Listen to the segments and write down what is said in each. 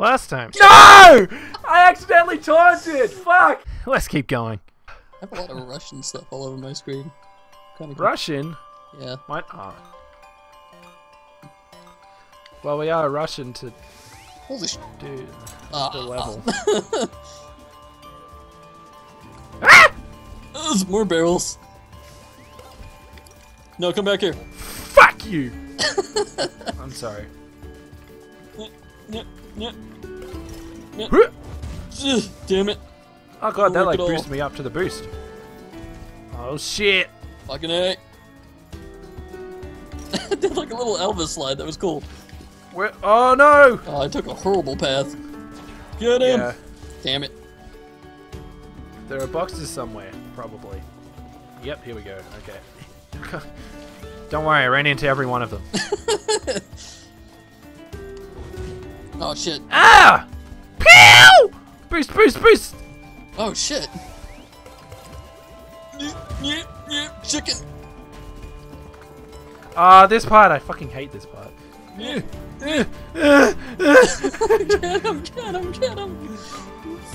Last time. No! I accidentally taunted! Fuck! Let's keep going. I have a lot of Russian stuff all over my screen. Kind of Russian? Yeah. What? Oh. Well, we are Russian to Holy sh. Dude. Ah. the level. Ah! There's more barrels. No, come back here. Fuck you! I'm sorry. Yeah, yeah. Damn it. Oh god, that like boosted me up to the boost. Oh shit! Fucking A. Did like a little Elvis slide. That was cool. Where? Oh no! Oh, I took a horrible path. Get him. Yeah, Damn it. there are boxes somewhere, probably. Yep, here we go. Okay. Don't worry, I ran into every one of them. Oh shit. ah! Pew! Boost, boost, boost! Oh shit. Chicken. Ah, this part, I fucking hate this part. Get him, get him, get him.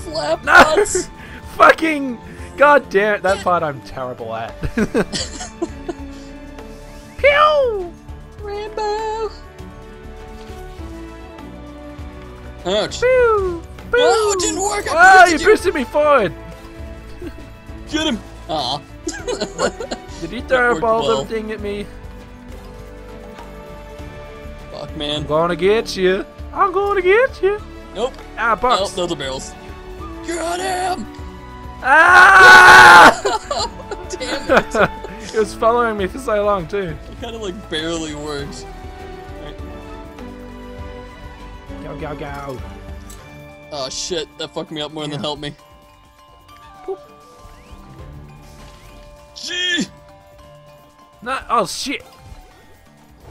Flap No! nuts. fucking! God damn it, that part I'm terrible at. Pew! Rainbow. Ouch. Pew! Pew! Oh, it didn't work. I Oh, you boosted you. me forward! Get him. Aw. Did he throw a ball well. thing at me? Fuck, man. I'm gonna get you. I'm gonna get you. Nope. Ah, Oh, box. those are barrels. Got him. Ah! Damn it. it was following me for so long too. It kind of like barely works. Go, go, go. Oh shit, that fucked me up more Yeah. than helped me. Gee! No, oh shit.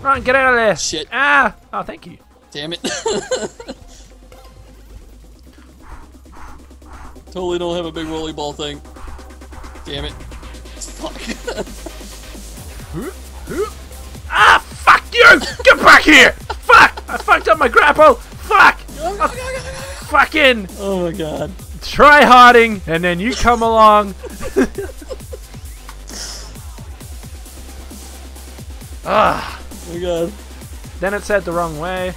Run, get out of there. Shit. Ah! Oh, thank you. Damn it. totally don't have a big rolly ball thing. Damn it. Fuck. Ah, fuck you! Get back here! Fuck! I fucked up my grapple! Fuck! Fucking oh my god. try harding, and then you come along. ah! Oh my god. Then it said the wrong way.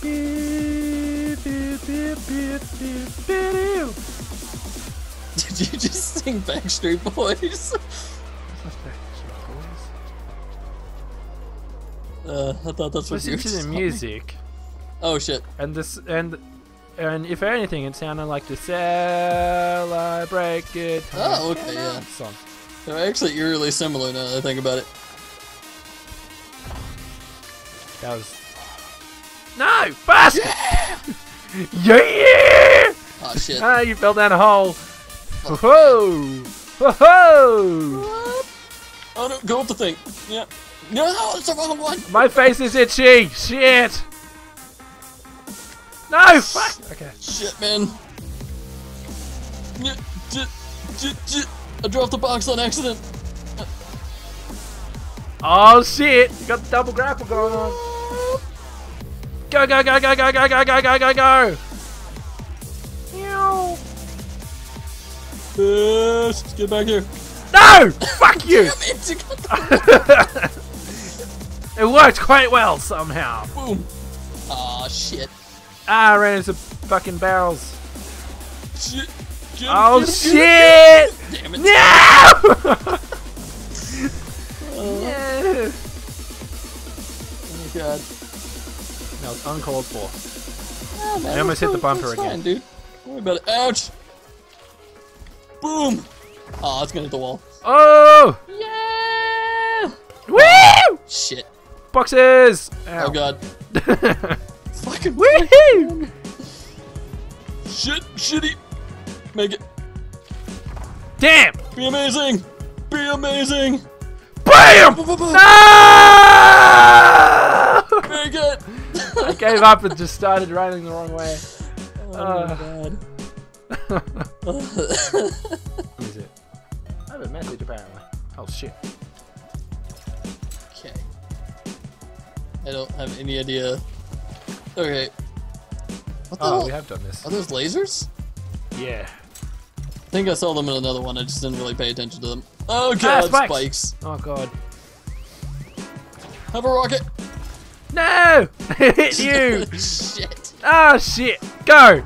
Beep, beep, beep, beep, beep, beep. Did you just sing Backstreet Boys? Uh, I thought that's what you to the music, Oh shit. and this and and if anything, it sounded like the celebrate good Oh, okay, yeah. song. They're actually eerily similar now that I think about it. That was no bastard. Yeah! Oh shit. Ah, you fell down a hole. Whoa! Whoa! Oh no, go up the thing. Yeah. No, it's the wrong one. My face is itchy. Shit. No. Fuck. Okay. Shit, man. I dropped the box on accident. Oh shit! You got the double grapple going on. Go go go go go go go go go go go! Meow. Uh, get back here. No! Fuck you! Damn it, you got the it worked quite well somehow. boom. Aw, shit. Ah, I ran into fucking barrels. Shit. Get him, Oh get him, shit! get him. Damn it. No! Oh yeah. my god. That was uncalled for. Ah, man, I almost hit the that's bumper fine, again. dude. Don't worry about it. Ouch. Boom. Aw, it's gonna hit the wall. Oh! Yeah. Woo! Shit. Boxes! Oh Ow. god. Fucking Woohoo! shit. Shitty. Make it. Damn! Be amazing. Be amazing. BAM! No! Very good. I gave up and just started running the wrong way. Oh Uh. my god. Who is it? I have a message apparently. Oh shit. I don't have any idea. Okay. What the Oh, hell? we have done this. Are those lasers? Yeah. I think I saw them in another one. I just didn't really pay attention to them. Oh ah, god, spikes. spikes. Oh god. Have a rocket. No! It hit you! Shit. oh shit! Go!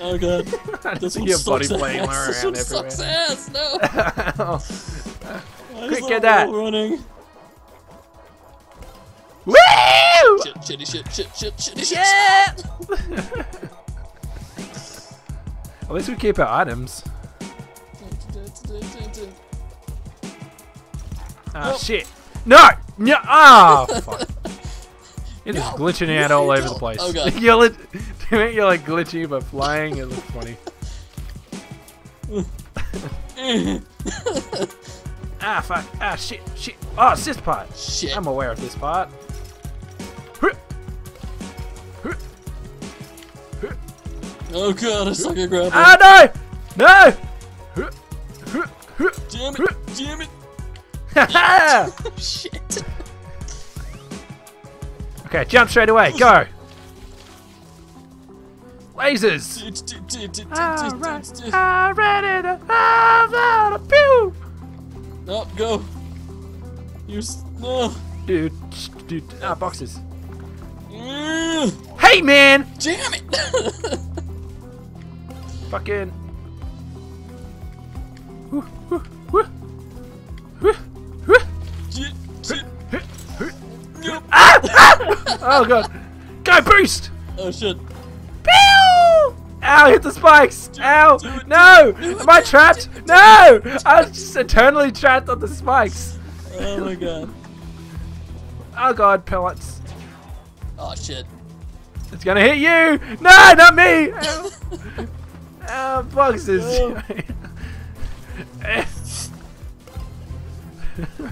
Oh god. I This see one your body sucks playing ass. This one everywhere. sucks ass. No. Why Quick, the get that. Running. Woo! Shit, shitty shit, shit, shit, shitty shit. Yeah! At least we keep our items. Ah, Nope. shit. No! No! Ah, fuck. You're just glitching out No, all over the don't. place. Oh, God. you're, lit- damn it, you're like glitchy but flying. It looks funny. Ah, fuck. Ah, shit. Shit. Oh, it's this part. shit. I'm aware of this part. Oh god, I suck at grappling. Ah, no! No! Damn it, damn it. Shit. okay, jump straight away. Go! Lasers! I'm ready to have pew! No, go. You no. Dude, dude, ah, boxes. Mm, Hey, man! Damn it. Nope. Ah! Ah! Oh god. Go boost! Oh shit. Pew! Ow, hit the spikes! Ow! do it, No! Am I trapped? No! I was just eternally trapped on the spikes. Oh my god. Oh god, pellets. Oh shit. It's gonna hit you! No, not me! Ow, Ow boxes. No.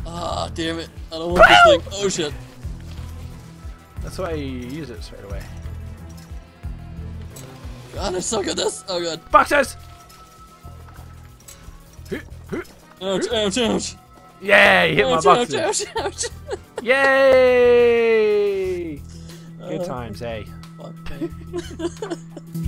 Ah, damn it. I don't want this thing. Oh shit. That's why you use it straight away. God, I suck at this. Oh god. Boxes! Ouch, ouch, ouch. Yeah, you hit my ouch, ouch, boxes. ouch, ouch. Yay! Good Uh, times, eh? Fuck me.